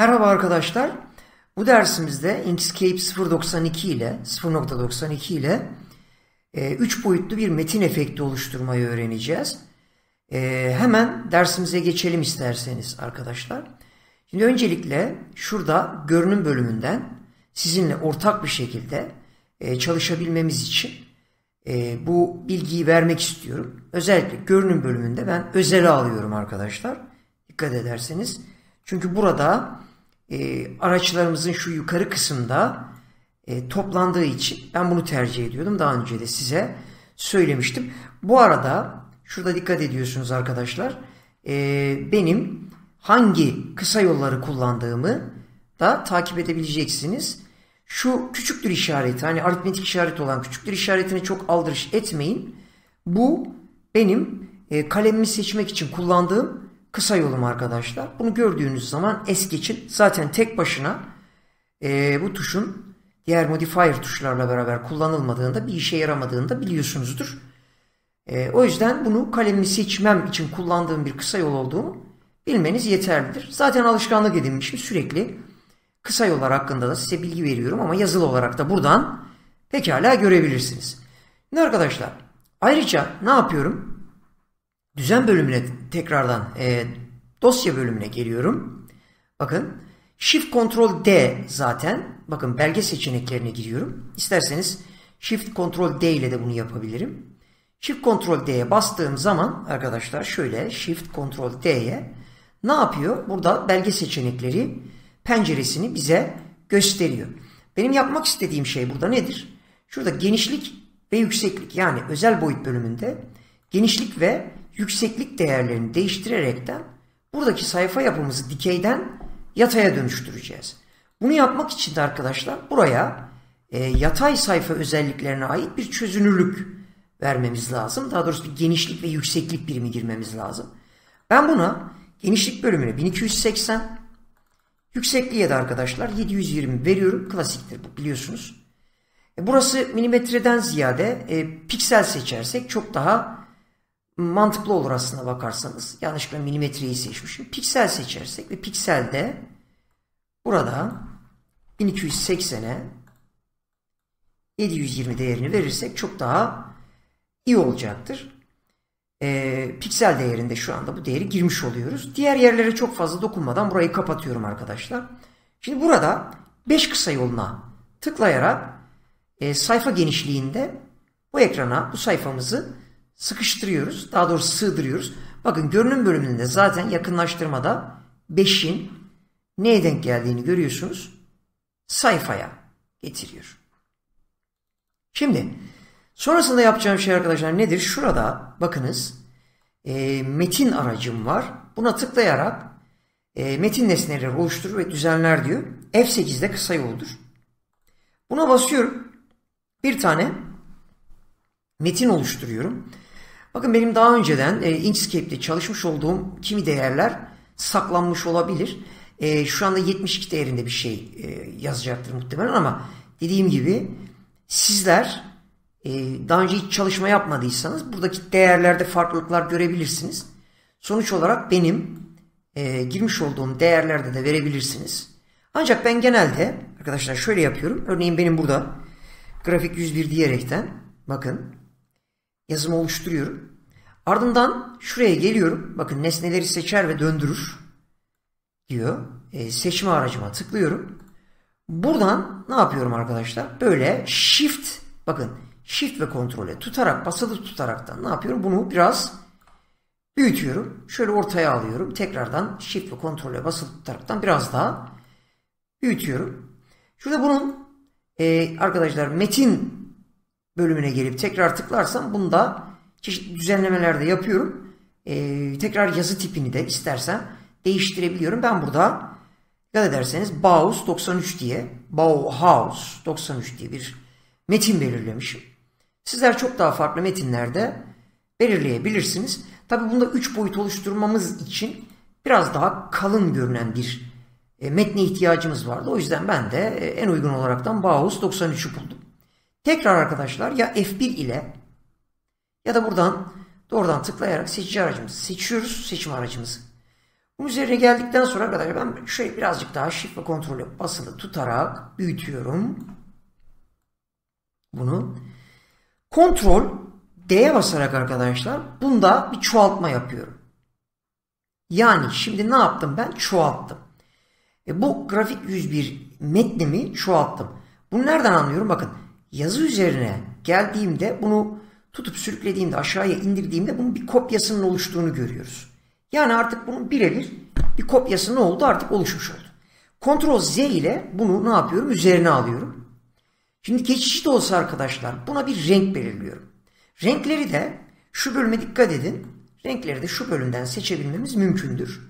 Merhaba arkadaşlar. Bu dersimizde Inkscape 0.92 ile 0.92 ile 3 e, boyutlu bir metin efekti oluşturmayı öğreneceğiz. E, hemen dersimize geçelim isterseniz arkadaşlar. Şimdi öncelikle şurada görünüm bölümünden sizinle ortak bir şekilde e, çalışabilmemiz için bu bilgiyi vermek istiyorum. Özellikle görünüm bölümünde ben özele alıyorum arkadaşlar. Dikkat ederseniz. Çünkü burada e, araçlarımızın şu yukarı kısımda e, toplandığı için ben bunu tercih ediyordum. Daha önce de size söylemiştim. Bu arada şurada dikkat ediyorsunuz arkadaşlar. E, benim hangi kısa yolları kullandığımı da takip edebileceksiniz. Şu küçüktür işareti hani aritmetik işareti olan küçüktür işaretini çok aldırış etmeyin. Bu benim e, kalemimi seçmek için kullandığım kısa yolum arkadaşlar. Bunu gördüğünüz zaman es geçin. Zaten tek başına e, bu tuşun diğer modifier tuşlarla beraber kullanılmadığında bir işe yaramadığında biliyorsunuzdur. E, o yüzden bunu kalemimi seçmem için kullandığım bir kısa yol olduğunu bilmeniz yeterlidir. Zaten alışkanlık edinmişim sürekli kısa yollar hakkında da size bilgi veriyorum ama yazılı olarak da buradan pekala görebilirsiniz. Şimdi arkadaşlar ayrıca ne yapıyorum? Düzen bölümüne tekrardan e, dosya bölümüne geliyorum. Bakın Shift Ctrl D zaten. Bakın belge seçeneklerine giriyorum. İsterseniz Shift Ctrl D ile de bunu yapabilirim. Shift Ctrl D'ye bastığım zaman arkadaşlar şöyle Shift Ctrl D'ye ne yapıyor? Burada belge seçenekleri penceresini bize gösteriyor. Benim yapmak istediğim şey burada nedir? Şurada genişlik ve yükseklik yani özel boyut bölümünde genişlik ve yükseklik değerlerini değiştirerekten buradaki sayfa yapımızı dikeyden yataya dönüştüreceğiz. Bunu yapmak için de arkadaşlar buraya e, yatay sayfa özelliklerine ait bir çözünürlük vermemiz lazım. Daha doğrusu bir genişlik ve yükseklik birimi girmemiz lazım. Ben buna genişlik bölümüne 1280, yüksekliğe de arkadaşlar 720 veriyorum. Klasiktir bu biliyorsunuz. E, burası milimetreden ziyade e, piksel seçersek çok daha mantıklı olur aslında bakarsanız. Yanlışlıkla milimetreyi seçmişim. Piksel seçersek ve pikselde burada 1280'e 720 değerini verirsek çok daha iyi olacaktır. Ee, piksel değerinde şu anda bu değeri girmiş oluyoruz. Diğer yerlere çok fazla dokunmadan burayı kapatıyorum arkadaşlar. Şimdi burada 5 kısa yoluna tıklayarak e, sayfa genişliğinde bu ekrana bu sayfamızı sıkıştırıyoruz. Daha doğrusu sığdırıyoruz. Bakın görünüm bölümünde zaten yakınlaştırmada 5'in neye denk geldiğini görüyorsunuz. Sayfaya getiriyor. Şimdi sonrasında yapacağım şey arkadaşlar nedir? Şurada bakınız e, metin aracım var. Buna tıklayarak e, metin nesneleri oluşturur ve düzenler diyor. F8'de kısa yoldur. Buna basıyorum. Bir tane metin oluşturuyorum. Bakın benim daha önceden e, Inkscape'de çalışmış olduğum kimi değerler saklanmış olabilir. E, şu anda 72 değerinde bir şey e, yazacaktır muhtemelen ama dediğim gibi sizler e, daha önce hiç çalışma yapmadıysanız buradaki değerlerde farklılıklar görebilirsiniz. Sonuç olarak benim e, girmiş olduğum değerlerde de verebilirsiniz. Ancak ben genelde arkadaşlar şöyle yapıyorum. Örneğin benim burada grafik 101 diyerekten bakın yazımı oluşturuyorum. Ardından şuraya geliyorum. Bakın nesneleri seçer ve döndürür diyor. E, seçme aracıma tıklıyorum. Buradan ne yapıyorum arkadaşlar? Böyle shift bakın shift ve kontrole tutarak basılı tutaraktan ne yapıyorum? Bunu biraz büyütüyorum. Şöyle ortaya alıyorum. Tekrardan shift ve kontrole basılı tutaraktan biraz daha büyütüyorum. Şurada bunun e, arkadaşlar metin bölümüne gelip tekrar tıklarsam bunda çeşitli düzenlemeler de yapıyorum. Ee, tekrar yazı tipini de istersen değiştirebiliyorum. Ben burada dikkat ederseniz Bauhaus 93 diye Bauhaus 93 diye bir metin belirlemişim. Sizler çok daha farklı metinlerde belirleyebilirsiniz. Tabi bunda 3 boyut oluşturmamız için biraz daha kalın görünen bir e, metne ihtiyacımız vardı. O yüzden ben de e, en uygun olaraktan Bauhaus 93'ü buldum. Tekrar arkadaşlar ya F1 ile ya da buradan doğrudan tıklayarak seçici aracımızı seçiyoruz. Seçim aracımızı. Bunun üzerine geldikten sonra arkadaşlar ben şöyle birazcık daha shift ve kontrolü basılı tutarak büyütüyorum. Bunu. Kontrol D'ye basarak arkadaşlar bunda bir çoğaltma yapıyorum. Yani şimdi ne yaptım ben? Çoğalttım. E bu grafik 101 metnimi çoğalttım. Bunu nereden anlıyorum? Bakın yazı üzerine geldiğimde bunu tutup sürüklediğimde aşağıya indirdiğimde bunun bir kopyasının oluştuğunu görüyoruz. Yani artık bunun birebir bir kopyası ne oldu? Artık oluşmuş oldu. Ctrl Z ile bunu ne yapıyorum? Üzerine alıyorum. Şimdi geçici de olsa arkadaşlar buna bir renk belirliyorum. Renkleri de şu bölüme dikkat edin. Renkleri de şu bölümden seçebilmemiz mümkündür.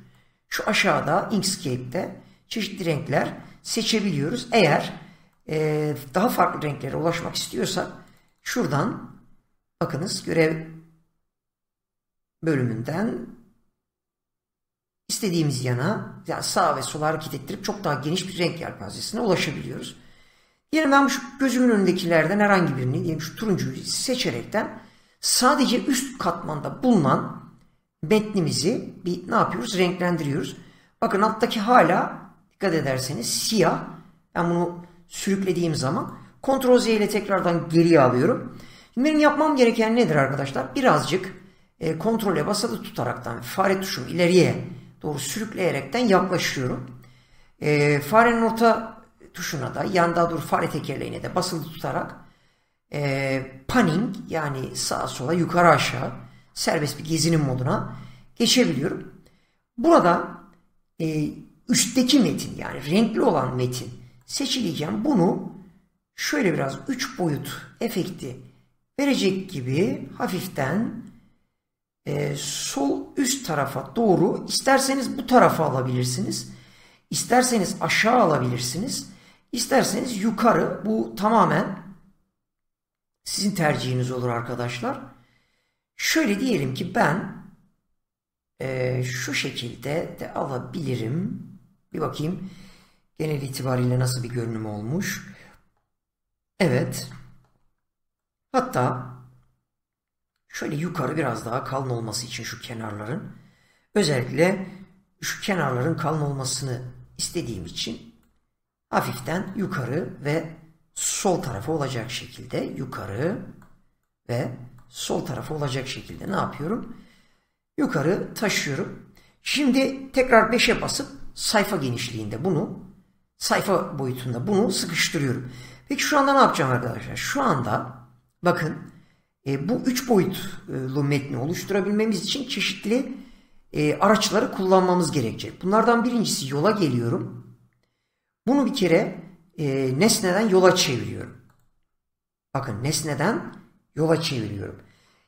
Şu aşağıda Inkscape'de çeşitli renkler seçebiliyoruz. Eğer e, daha farklı renklere ulaşmak istiyorsak şuradan bakınız görev bölümünden istediğimiz yana yani sağ ve sola hareket ettirip çok daha geniş bir renk yelpazesine ulaşabiliyoruz. Diyelim ben şu gözümün önündekilerden herhangi birini diyelim şu turuncuyu seçerekten sadece üst katmanda bulunan metnimizi bir ne yapıyoruz? Renklendiriyoruz. Bakın alttaki hala dikkat ederseniz siyah. Ben bunu sürüklediğim zaman Ctrl Z ile tekrardan geriye alıyorum. Şimdi benim yapmam gereken nedir arkadaşlar? Birazcık e, kontrole basılı tutaraktan fare tuşum ileriye doğru sürükleyerekten yaklaşıyorum. E, farenin orta tuşuna da yan daha doğru fare tekerleğine de basılı tutarak e, panning yani sağa sola yukarı aşağı serbest bir gezinim moduna geçebiliyorum. Burada e, üstteki metin yani renkli olan metin seçiliyken bunu şöyle biraz 3 boyut efekti verecek gibi hafiften e, sol üst tarafa doğru isterseniz bu tarafa alabilirsiniz. İsterseniz aşağı alabilirsiniz. İsterseniz yukarı bu tamamen sizin tercihiniz olur arkadaşlar. Şöyle diyelim ki ben e, şu şekilde de alabilirim. Bir bakayım genel itibariyle nasıl bir görünüm olmuş. Evet. Hatta şöyle yukarı biraz daha kalın olması için şu kenarların özellikle şu kenarların kalın olmasını istediğim için hafiften yukarı ve sol tarafa olacak şekilde yukarı ve sol tarafa olacak şekilde ne yapıyorum? Yukarı taşıyorum. Şimdi tekrar 5'e basıp sayfa genişliğinde bunu sayfa boyutunda bunu sıkıştırıyorum. Peki şu anda ne yapacağım arkadaşlar? Şu anda bakın e, bu 3 boyutlu metni oluşturabilmemiz için çeşitli e, araçları kullanmamız gerekecek. Bunlardan birincisi yola geliyorum. Bunu bir kere e, nesneden yola çeviriyorum. Bakın nesneden yola çeviriyorum.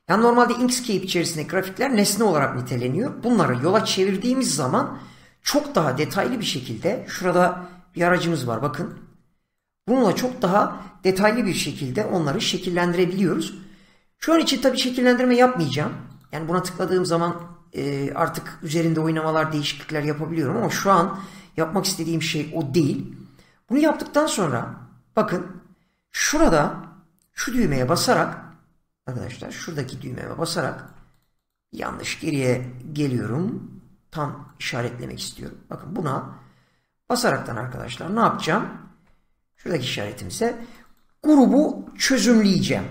Yani normalde Inkscape içerisinde grafikler nesne olarak niteleniyor. Bunları yola çevirdiğimiz zaman çok daha detaylı bir şekilde şurada bir aracımız var bakın. Bununla çok daha detaylı bir şekilde onları şekillendirebiliyoruz. Şu an için tabii şekillendirme yapmayacağım. Yani buna tıkladığım zaman e, artık üzerinde oynamalar, değişiklikler yapabiliyorum ama şu an yapmak istediğim şey o değil. Bunu yaptıktan sonra bakın şurada şu düğmeye basarak arkadaşlar şuradaki düğmeye basarak yanlış geriye geliyorum. Tam işaretlemek istiyorum. Bakın buna basaraktan arkadaşlar ne yapacağım? Şuradaki işaretimize grubu çözümleyeceğim.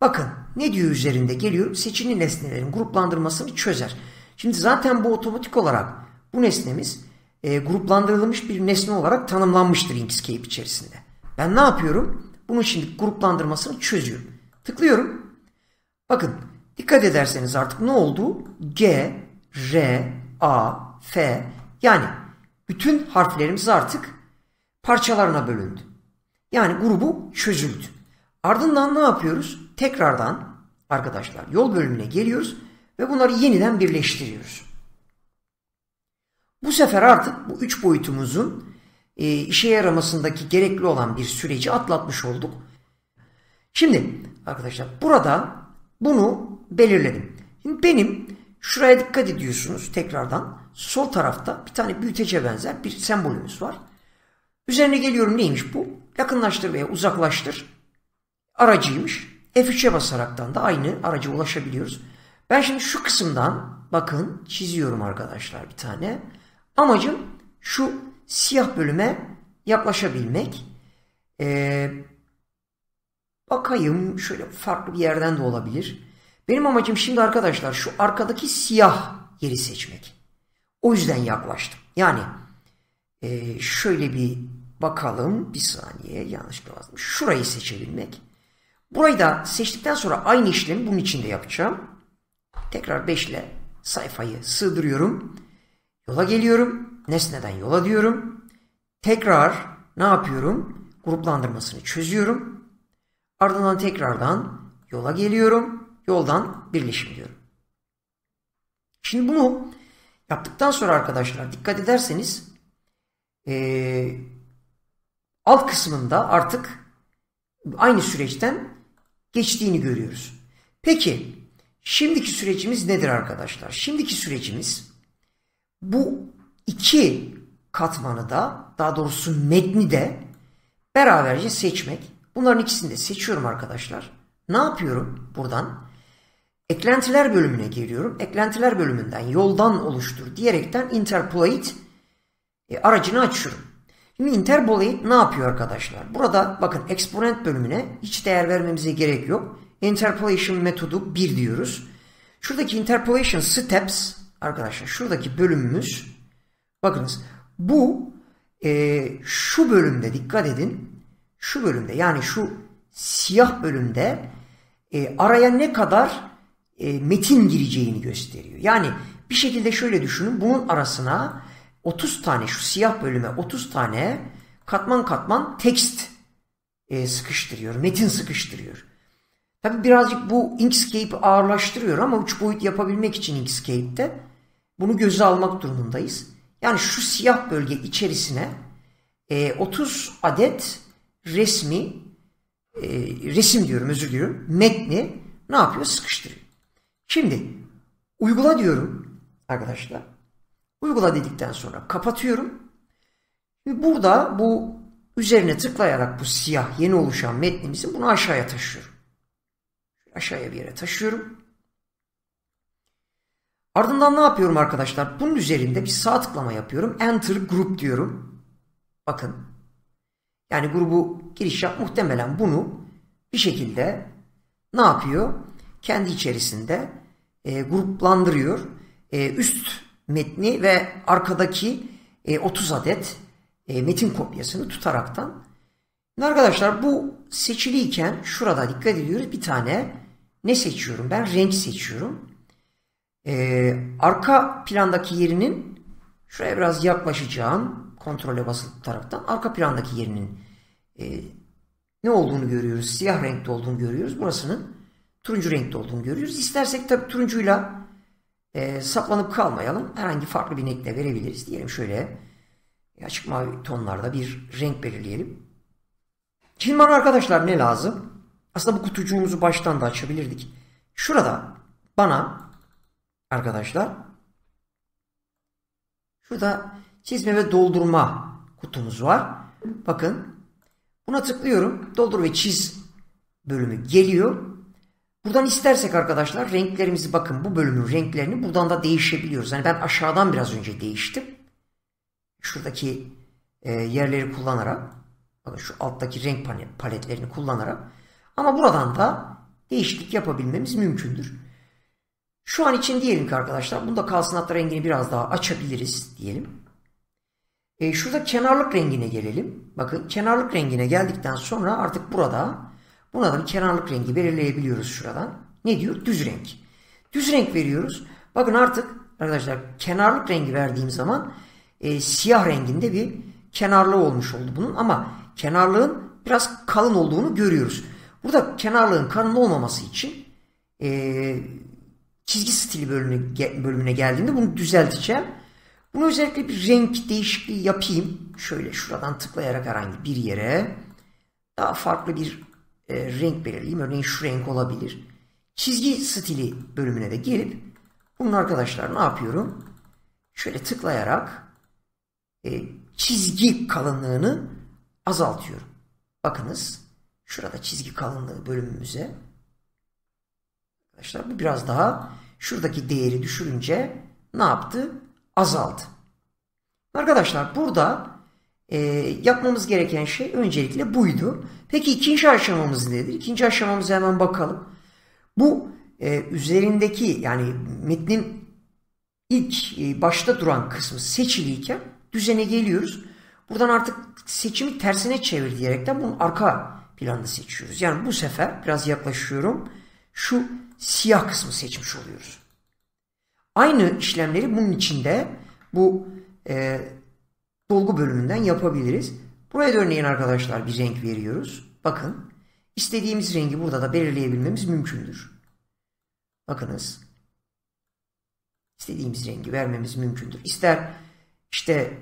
Bakın ne diyor üzerinde geliyor? Seçili nesnelerin gruplandırmasını çözer. Şimdi zaten bu otomatik olarak bu nesnemiz e, gruplandırılmış bir nesne olarak tanımlanmıştır Inkscape içerisinde. Ben ne yapıyorum? Bunun şimdi gruplandırmasını çözüyorum. Tıklıyorum. Bakın dikkat ederseniz artık ne oldu? G, R, A, F yani bütün harflerimiz artık parçalarına bölündü. Yani grubu çözüldü. Ardından ne yapıyoruz? Tekrardan arkadaşlar yol bölümüne geliyoruz ve bunları yeniden birleştiriyoruz. Bu sefer artık bu üç boyutumuzun e, işe yaramasındaki gerekli olan bir süreci atlatmış olduk. Şimdi arkadaşlar burada bunu belirledim. Şimdi benim şuraya dikkat ediyorsunuz tekrardan. Sol tarafta bir tane büyütece benzer bir sembolümüz var. Üzerine geliyorum neymiş bu? Yakınlaştır veya uzaklaştır aracıymış. F3'e basaraktan da aynı araca ulaşabiliyoruz. Ben şimdi şu kısımdan bakın çiziyorum arkadaşlar bir tane. Amacım şu siyah bölüme yaklaşabilmek. Ee, bakayım şöyle farklı bir yerden de olabilir. Benim amacım şimdi arkadaşlar şu arkadaki siyah yeri seçmek. O yüzden yaklaştım. Yani e, şöyle bir bakalım. Bir saniye yanlışlıkla yazdım. Şurayı seçebilmek. Burayı da seçtikten sonra aynı işlemi bunun içinde yapacağım. Tekrar 5 ile sayfayı sığdırıyorum. Yola geliyorum. Nesneden yola diyorum. Tekrar ne yapıyorum? Gruplandırmasını çözüyorum. Ardından tekrardan yola geliyorum. Yoldan birleşim diyorum. Şimdi bunu yaptıktan sonra arkadaşlar dikkat ederseniz ee, alt kısmında artık aynı süreçten geçtiğini görüyoruz. Peki şimdiki sürecimiz nedir arkadaşlar? Şimdiki sürecimiz bu iki katmanı da daha doğrusu metni de beraberce seçmek. Bunların ikisini de seçiyorum arkadaşlar. Ne yapıyorum buradan? Eklentiler bölümüne geliyorum. Eklentiler bölümünden yoldan oluştur diyerekten interpolate e, aracını açıyorum. Şimdi interpolate ne yapıyor arkadaşlar? Burada bakın exponent bölümüne hiç değer vermemize gerek yok. Interpolation metodu 1 diyoruz. Şuradaki interpolation steps arkadaşlar şuradaki bölümümüz bakınız bu e, şu bölümde dikkat edin şu bölümde yani şu siyah bölümde e, araya ne kadar e, metin gireceğini gösteriyor. Yani bir şekilde şöyle düşünün bunun arasına 30 tane şu siyah bölüme 30 tane katman katman tekst e, sıkıştırıyor. Metin sıkıştırıyor. Tabi birazcık bu Inkscape ağırlaştırıyor ama 3 boyut yapabilmek için Inkscape'de bunu göze almak durumundayız. Yani şu siyah bölge içerisine e, 30 adet resmi e, resim diyorum özür diliyorum metni ne yapıyor? Sıkıştırıyor. Şimdi uygula diyorum arkadaşlar. Uygula dedikten sonra kapatıyorum. Ve burada bu üzerine tıklayarak bu siyah yeni oluşan metnimizi bunu aşağıya taşıyorum. Aşağıya bir yere taşıyorum. Ardından ne yapıyorum arkadaşlar? Bunun üzerinde bir sağ tıklama yapıyorum. Enter Group diyorum. Bakın. Yani grubu giriş yap. Muhtemelen bunu bir şekilde ne yapıyor? Kendi içerisinde e, gruplandırıyor. E, üst metni ve arkadaki e, 30 adet e, metin kopyasını tutaraktan. Arkadaşlar bu seçiliyken şurada dikkat ediyoruz. Bir tane ne seçiyorum? Ben renk seçiyorum. Ee, arka plandaki yerinin şuraya biraz yaklaşacağım. Kontrole basılı tutaraktan. Arka plandaki yerinin e, ne olduğunu görüyoruz. Siyah renkte olduğunu görüyoruz. Burasının turuncu renkte olduğunu görüyoruz. İstersek tabi turuncuyla e, saplanıp kalmayalım. Herhangi farklı bir renkle verebiliriz. Diyelim şöyle açık mavi tonlarda bir renk belirleyelim. Şimdi bana arkadaşlar ne lazım? Aslında bu kutucuğumuzu baştan da açabilirdik. Şurada bana arkadaşlar şurada çizme ve doldurma kutumuz var. Bakın buna tıklıyorum. Doldur ve çiz bölümü geliyor. Buradan istersek arkadaşlar renklerimizi bakın bu bölümün renklerini buradan da değişebiliyoruz. Yani ben aşağıdan biraz önce değiştim. Şuradaki e, yerleri kullanarak bakın şu alttaki renk paletlerini kullanarak ama buradan da değişiklik yapabilmemiz mümkündür. Şu an için diyelim ki arkadaşlar bunda kalsın hatta rengini biraz daha açabiliriz diyelim. E, şurada kenarlık rengine gelelim. Bakın kenarlık rengine geldikten sonra artık burada buna da bir kenarlık rengi belirleyebiliyoruz şuradan. Ne diyor? Düz renk. Düz renk veriyoruz. Bakın artık arkadaşlar kenarlık rengi verdiğim zaman e, siyah renginde bir kenarlığı olmuş oldu bunun ama kenarlığın biraz kalın olduğunu görüyoruz. Burada kenarlığın kalın olmaması için e, çizgi stili bölümüne, bölümüne geldiğimde bunu düzelteceğim. Bunu özellikle bir renk değişikliği yapayım. Şöyle şuradan tıklayarak herhangi bir yere daha farklı bir e, renk belirleyeyim. Örneğin şu renk olabilir. Çizgi stili bölümüne de gelip bunun arkadaşlar ne yapıyorum? Şöyle tıklayarak e, çizgi kalınlığını azaltıyorum. Bakınız şurada çizgi kalınlığı bölümümüze arkadaşlar bu biraz daha şuradaki değeri düşürünce ne yaptı? Azaldı. Arkadaşlar burada e, yapmamız gereken şey öncelikle buydu. Peki ikinci aşamamız nedir? İkinci aşamamıza hemen bakalım. Bu e, üzerindeki yani metnin ilk e, başta duran kısmı seçiliyken düzene geliyoruz. Buradan artık seçimi tersine çevir diyerekten bunun arka planını seçiyoruz. Yani bu sefer biraz yaklaşıyorum. Şu siyah kısmı seçmiş oluyoruz. Aynı işlemleri bunun içinde bu e, dolgu bölümünden yapabiliriz. Buraya da örneğin arkadaşlar bir renk veriyoruz. Bakın istediğimiz rengi burada da belirleyebilmemiz mümkündür. Bakınız istediğimiz rengi vermemiz mümkündür. İster işte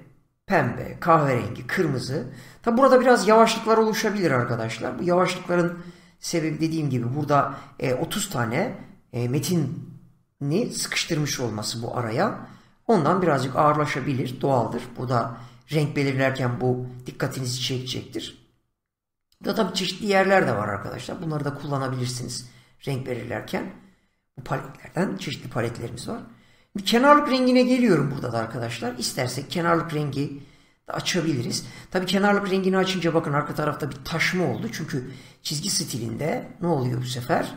pembe, kahverengi, kırmızı. Tabi burada biraz yavaşlıklar oluşabilir arkadaşlar. Bu yavaşlıkların sebebi dediğim gibi burada e, 30 tane e, metinni sıkıştırmış olması bu araya. Ondan birazcık ağırlaşabilir, doğaldır. Bu da renk belirlerken bu dikkatinizi çekecektir. Da tabii çeşitli yerler de var arkadaşlar. Bunları da kullanabilirsiniz renk belirlerken. Bu paletlerden çeşitli paletlerimiz var. Bir kenarlık rengine geliyorum burada da arkadaşlar. İstersek kenarlık rengi de açabiliriz. Tabii kenarlık rengini açınca bakın arka tarafta bir taşma oldu. Çünkü çizgi stilinde ne oluyor bu sefer?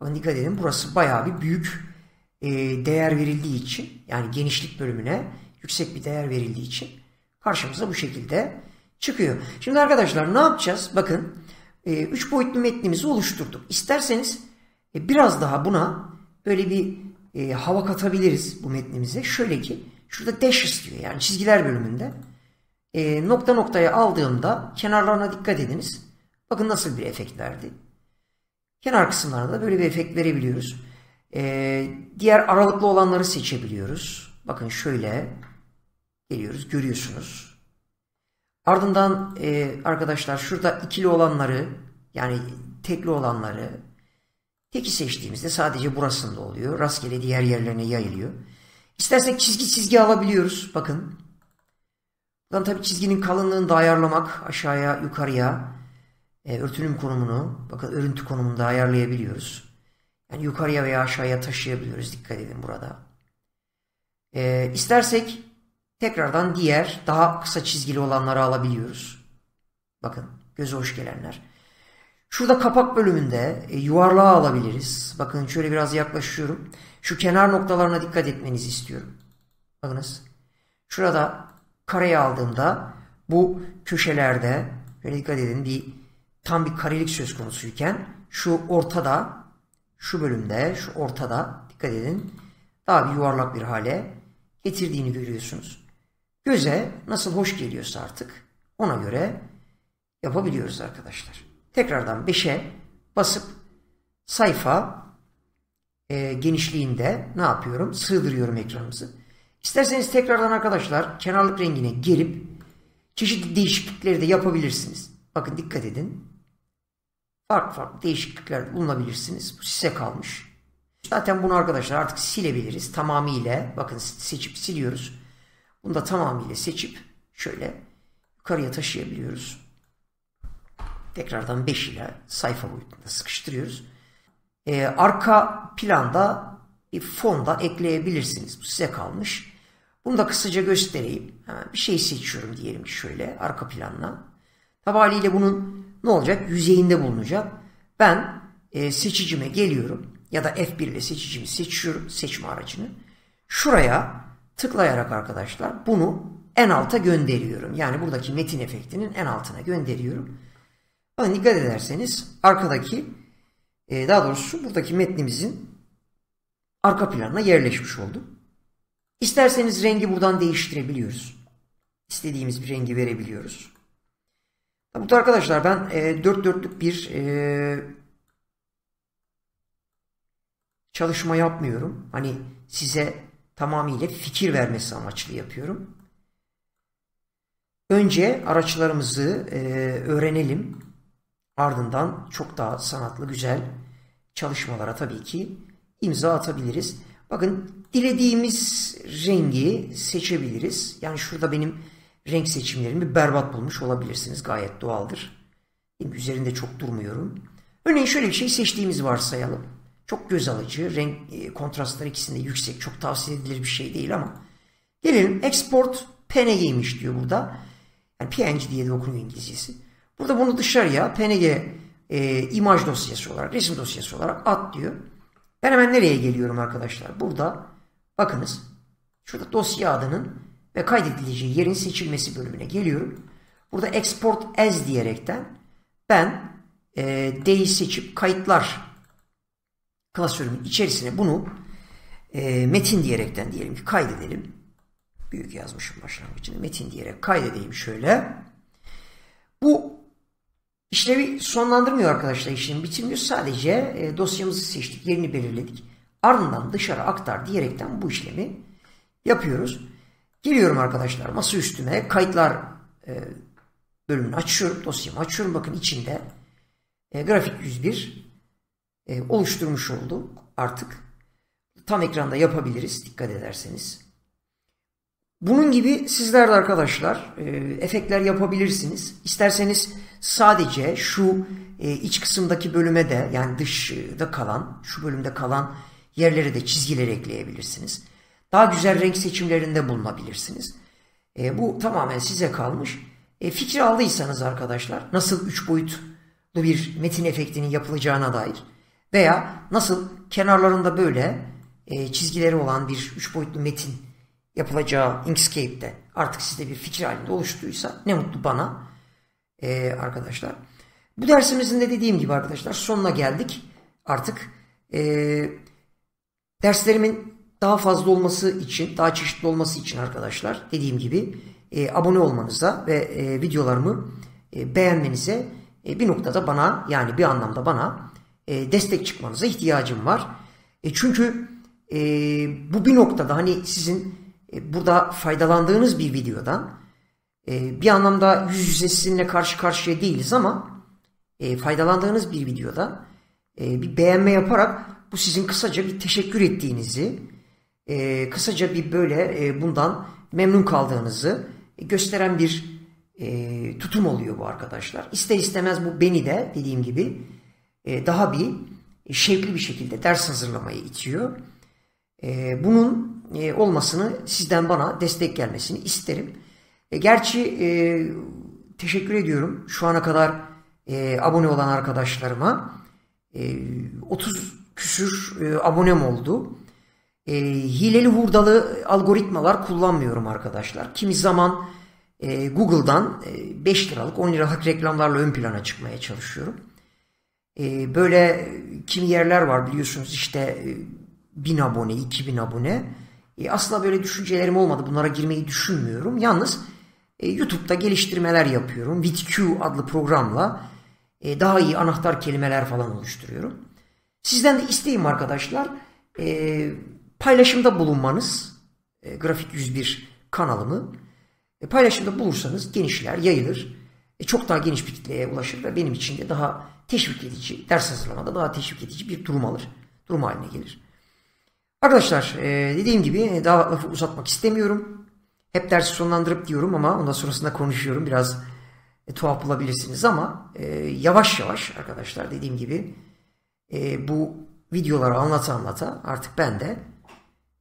Bakın dikkat edin burası bayağı bir büyük e, değer verildiği için yani genişlik bölümüne yüksek bir değer verildiği için karşımıza bu şekilde çıkıyor. Şimdi arkadaşlar ne yapacağız? Bakın 3 e, boyutlu metnimizi oluşturduk. İsterseniz e, biraz daha buna böyle bir e, hava katabiliriz bu metnimize. Şöyle ki şurada dash diyor yani çizgiler bölümünde e, nokta noktaya aldığımda kenarlarına dikkat ediniz. Bakın nasıl bir efekt verdi. Kenar kısımlarında da böyle bir efekt verebiliyoruz. E, diğer aralıklı olanları seçebiliyoruz. Bakın şöyle geliyoruz görüyorsunuz. Ardından e, arkadaşlar şurada ikili olanları yani tekli olanları Teki seçtiğimizde sadece burasında oluyor. Rastgele diğer yerlerine yayılıyor. İstersek çizgi çizgi alabiliyoruz. Bakın. Buradan tabii çizginin kalınlığını da ayarlamak aşağıya yukarıya e, örtünüm konumunu bakın örüntü konumunu da ayarlayabiliyoruz. Yani yukarıya veya aşağıya taşıyabiliyoruz. Dikkat edin burada. E, istersek tekrardan diğer daha kısa çizgili olanları alabiliyoruz. Bakın göze hoş gelenler. Şurada kapak bölümünde e, yuvarlağı alabiliriz. Bakın şöyle biraz yaklaşıyorum. Şu kenar noktalarına dikkat etmenizi istiyorum. Bakınız. Şurada kareyi aldığımda bu köşelerde şöyle dikkat edin bir tam bir karelik söz konusuyken şu ortada şu bölümde şu ortada dikkat edin daha bir yuvarlak bir hale getirdiğini görüyorsunuz. Göze nasıl hoş geliyorsa artık ona göre yapabiliyoruz arkadaşlar tekrardan 5'e basıp sayfa e, genişliğinde ne yapıyorum? Sığdırıyorum ekranımızı. İsterseniz tekrardan arkadaşlar kenarlık rengine gelip çeşitli değişiklikleri de yapabilirsiniz. Bakın dikkat edin. Farklı farklı değişiklikler bulunabilirsiniz. Bu size kalmış. Zaten bunu arkadaşlar artık silebiliriz. Tamamıyla bakın seçip siliyoruz. Bunu da tamamıyla seçip şöyle yukarıya taşıyabiliyoruz. Tekrardan 5 ile sayfa boyutunda sıkıştırıyoruz. Ee, arka planda bir fonda ekleyebilirsiniz. Bu size kalmış. Bunu da kısaca göstereyim. Hemen bir şey seçiyorum diyelim şöyle arka planla. Tabi bunun ne olacak? Yüzeyinde bulunacak. Ben e, seçicime geliyorum ya da F1 ile seçicimi seçiyorum seçme aracını. Şuraya tıklayarak arkadaşlar bunu en alta gönderiyorum. Yani buradaki metin efektinin en altına gönderiyorum. Ama dikkat ederseniz arkadaki e, daha doğrusu buradaki metnimizin arka planına yerleşmiş oldu. İsterseniz rengi buradan değiştirebiliyoruz. İstediğimiz bir rengi verebiliyoruz. Burada arkadaşlar ben e, dört dörtlük bir e, çalışma yapmıyorum. Hani size tamamıyla fikir vermesi amaçlı yapıyorum. Önce araçlarımızı e, öğrenelim. Ardından çok daha sanatlı, güzel çalışmalara tabii ki imza atabiliriz. Bakın dilediğimiz rengi seçebiliriz. Yani şurada benim renk seçimlerimi berbat bulmuş olabilirsiniz. Gayet doğaldır. Üzerinde çok durmuyorum. Örneğin şöyle bir şey seçtiğimizi varsayalım. Çok göz alıcı. Renk e, kontrastları ikisinde yüksek. Çok tavsiye edilir bir şey değil ama. Gelelim export PNG'ymiş diyor burada. Yani PNG diye de okunuyor İngilizcesi. Burada bunu dışarıya PNG e, imaj dosyası olarak, resim dosyası olarak at diyor. Ben hemen nereye geliyorum arkadaşlar? Burada bakınız. Şurada dosya adının ve kaydedileceği yerin seçilmesi bölümüne geliyorum. Burada export as diyerekten ben e, D'yi seçip kayıtlar klasörümün içerisine bunu e, metin diyerekten diyelim ki kaydedelim. Büyük yazmışım başlangıcını. Metin diyerek kaydedeyim şöyle. Bu işlevi sonlandırmıyor arkadaşlar. İşlemi bitirmiyor. Sadece e, dosyamızı seçtik. Yerini belirledik. Ardından dışarı aktar diyerekten bu işlemi yapıyoruz. Geliyorum arkadaşlar masa üstüme kayıtlar e, bölümünü açıyorum. Dosyamı açıyorum. Bakın içinde e, grafik 101 e, oluşturmuş olduk artık. Tam ekranda yapabiliriz dikkat ederseniz. Bunun gibi sizler de arkadaşlar e, efektler yapabilirsiniz. İsterseniz sadece şu e, iç kısımdaki bölüme de yani dışta kalan şu bölümde kalan yerlere de çizgiler ekleyebilirsiniz. Daha güzel renk seçimlerinde bulunabilirsiniz. E, bu tamamen size kalmış. E, fikri aldıysanız arkadaşlar nasıl 3 boyutlu bir metin efektinin yapılacağına dair veya nasıl kenarlarında böyle e, çizgileri olan bir 3 boyutlu metin yapılacağı Inkscape'de artık sizde bir fikir halinde oluştuysa ne mutlu bana e, arkadaşlar. Bu dersimizin de dediğim gibi arkadaşlar sonuna geldik. Artık e, derslerimin daha fazla olması için, daha çeşitli olması için arkadaşlar dediğim gibi e, abone olmanıza ve e, videolarımı e, beğenmenize e, bir noktada bana yani bir anlamda bana e, destek çıkmanıza ihtiyacım var. E, çünkü e, bu bir noktada hani sizin e, burada faydalandığınız bir videodan e, bir anlamda yüz yüze sizinle karşı karşıya değiliz ama e, faydalandığınız bir videoda e, bir beğenme yaparak bu sizin kısaca bir teşekkür ettiğinizi e, kısaca bir böyle e, bundan memnun kaldığınızı gösteren bir e, tutum oluyor bu arkadaşlar. İster istemez bu beni de dediğim gibi e, daha bir şevkli bir şekilde ders hazırlamaya itiyor. E, bunun e, olmasını sizden bana destek gelmesini isterim. E, gerçi e, teşekkür ediyorum şu ana kadar e, abone olan arkadaşlarıma. E, 30 küsür e, abonem oldu. E, hileli hurdalı algoritmalar kullanmıyorum arkadaşlar. Kimi zaman e, Google'dan e, 5 liralık 10 liralık reklamlarla ön plana çıkmaya çalışıyorum. E, böyle kimi yerler var biliyorsunuz işte e, 1000 abone, 2000 abone. E, asla böyle düşüncelerim olmadı. Bunlara girmeyi düşünmüyorum. Yalnız e, YouTube'da geliştirmeler yapıyorum. WithQ adlı programla e, daha iyi anahtar kelimeler falan oluşturuyorum. Sizden de isteğim arkadaşlar e, paylaşımda bulunmanız. E, Grafik 101 kanalımı. E, paylaşımda bulursanız genişler, yayılır. E, çok daha geniş bir kitleye ulaşır ve benim için de daha teşvik edici, ders hazırlamada daha teşvik edici bir durum alır. Durum haline gelir. Arkadaşlar e, dediğim gibi daha lafı uzatmak istemiyorum. Hep dersi sonlandırıp diyorum ama ondan sonrasında konuşuyorum. Biraz e, tuhaf bulabilirsiniz ama e, yavaş yavaş arkadaşlar dediğim gibi e, bu videoları anlata anlata artık ben de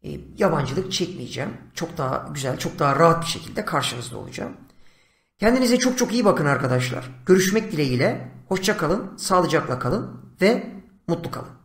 e, yabancılık çekmeyeceğim. Çok daha güzel, çok daha rahat bir şekilde karşınızda olacağım. Kendinize çok çok iyi bakın arkadaşlar. Görüşmek dileğiyle. Hoşça kalın, sağlıcakla kalın ve mutlu kalın.